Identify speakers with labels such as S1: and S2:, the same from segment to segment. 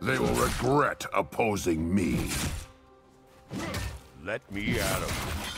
S1: They will regret opposing me.
S2: Let me at him.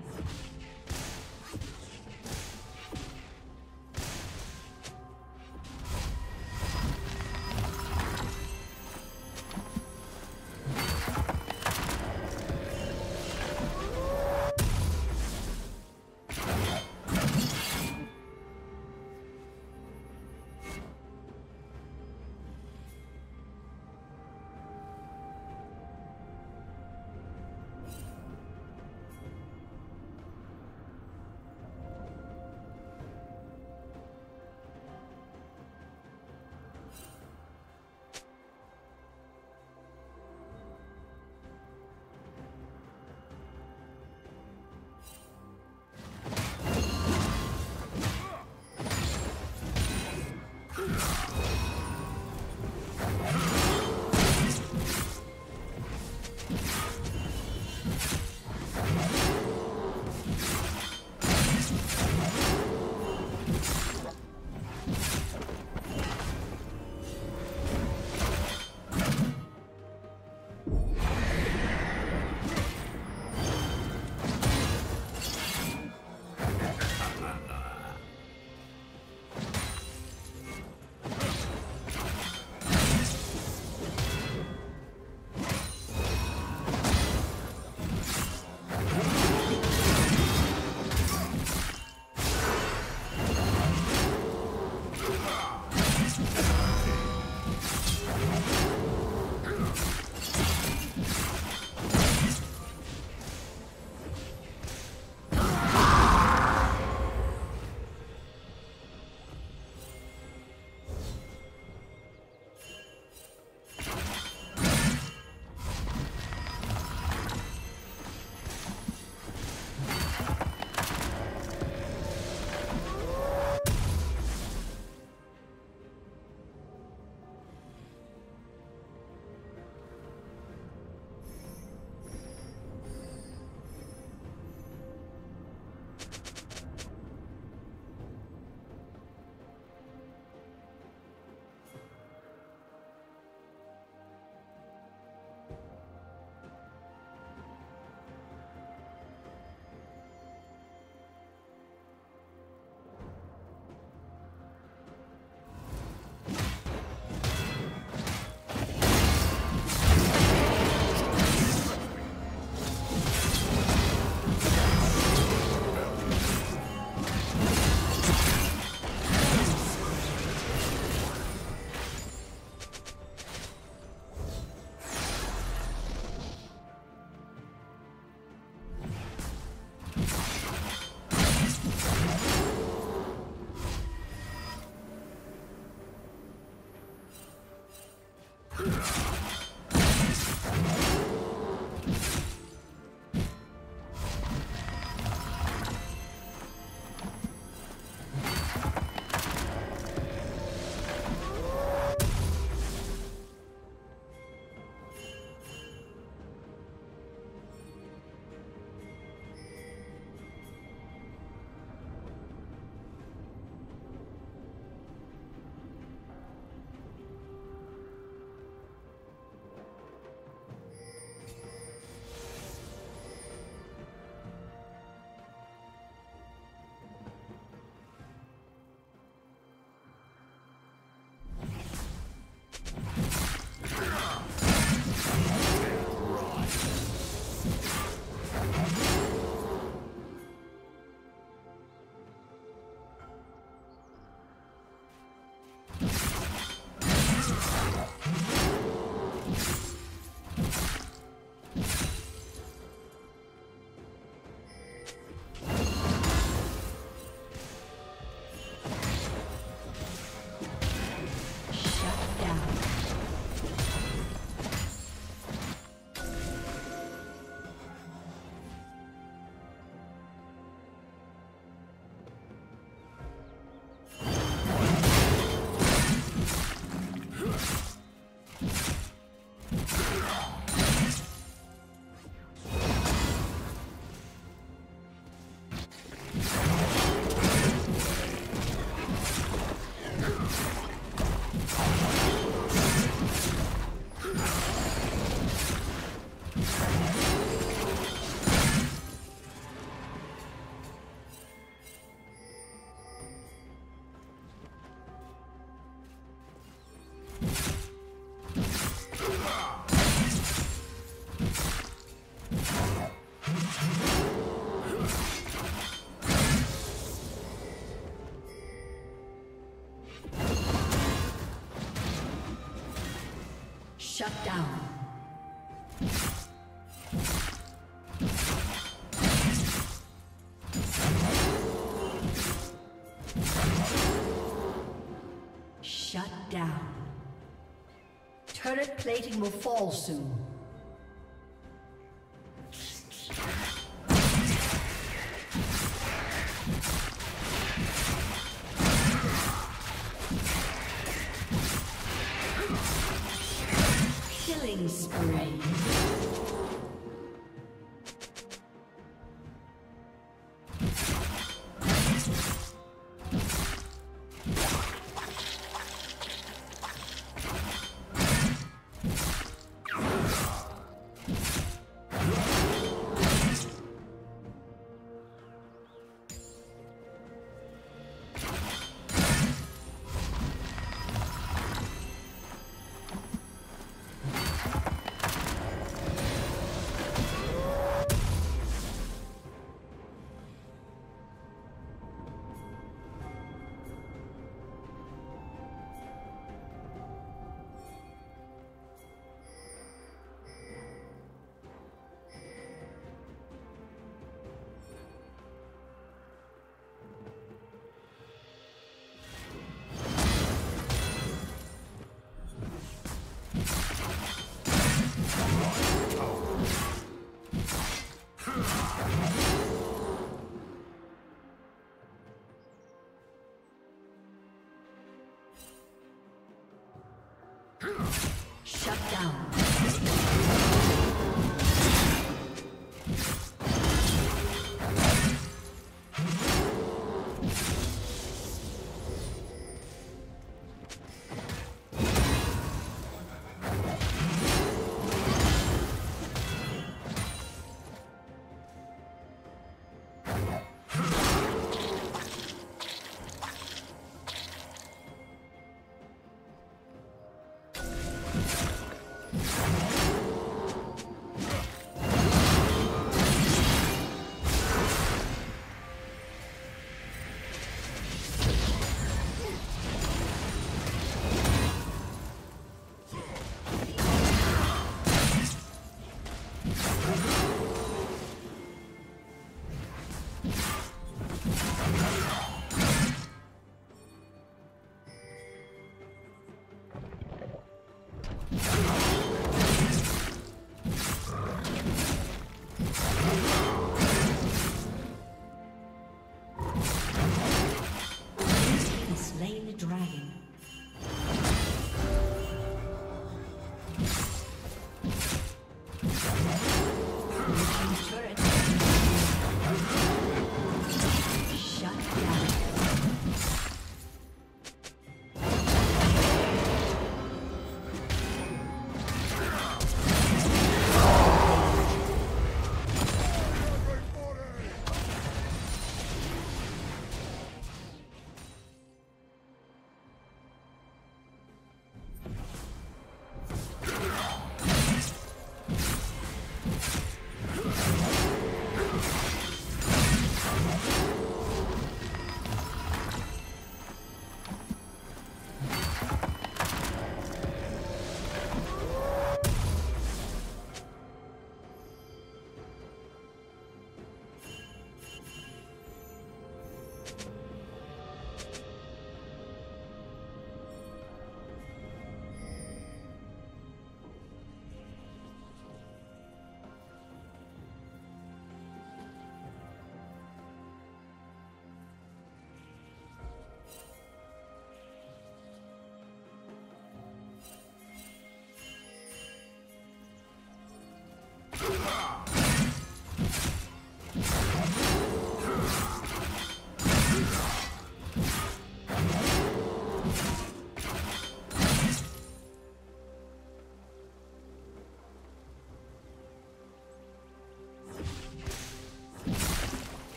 S3: Shut down. Shut down. Turret plating will fall soon.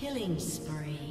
S3: Killing spree.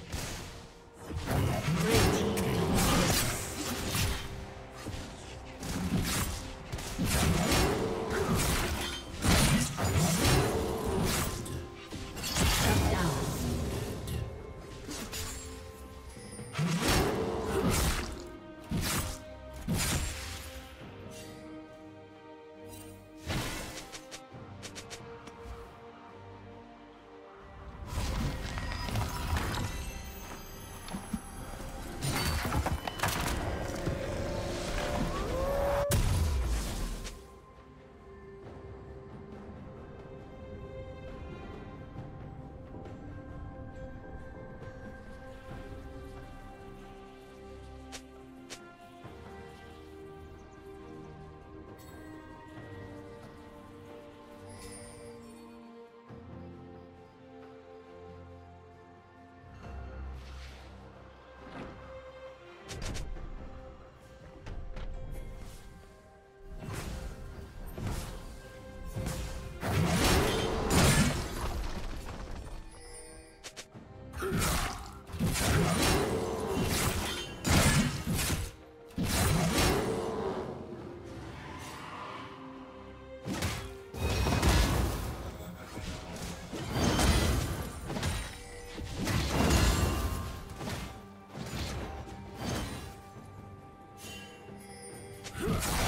S3: Blue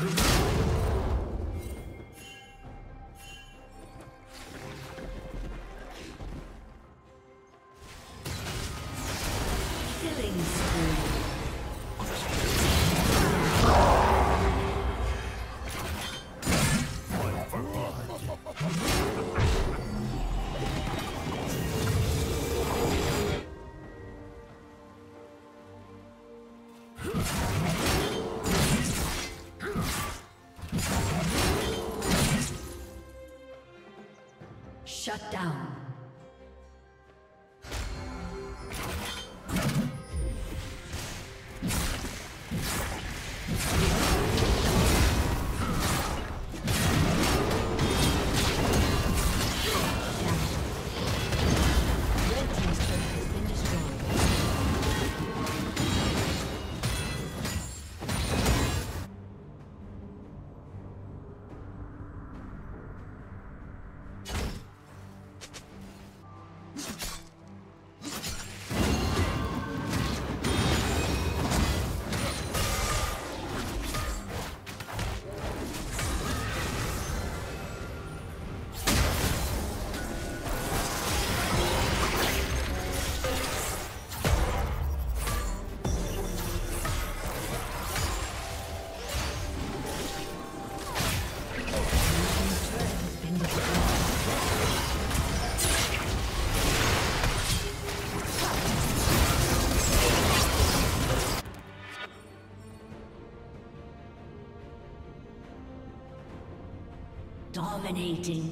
S3: Let's go. Down. Dominating.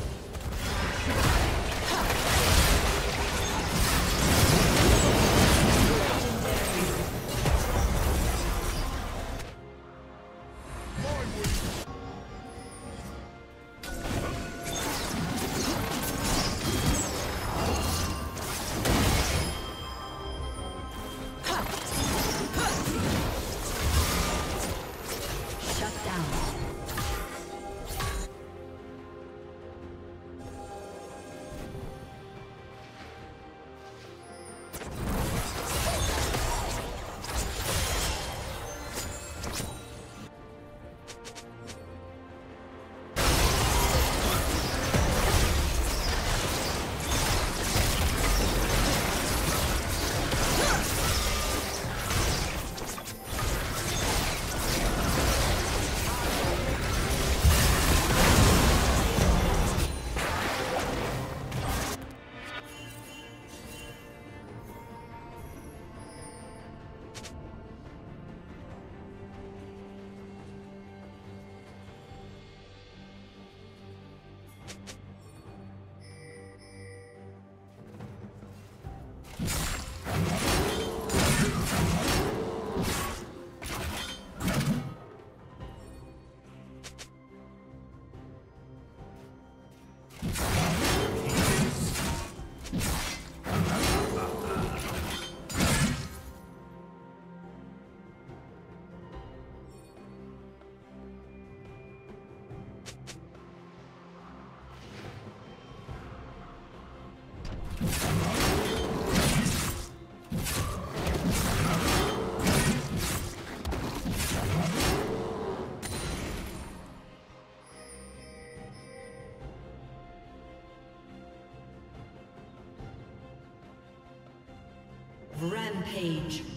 S3: Red